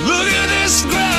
Look at this ground.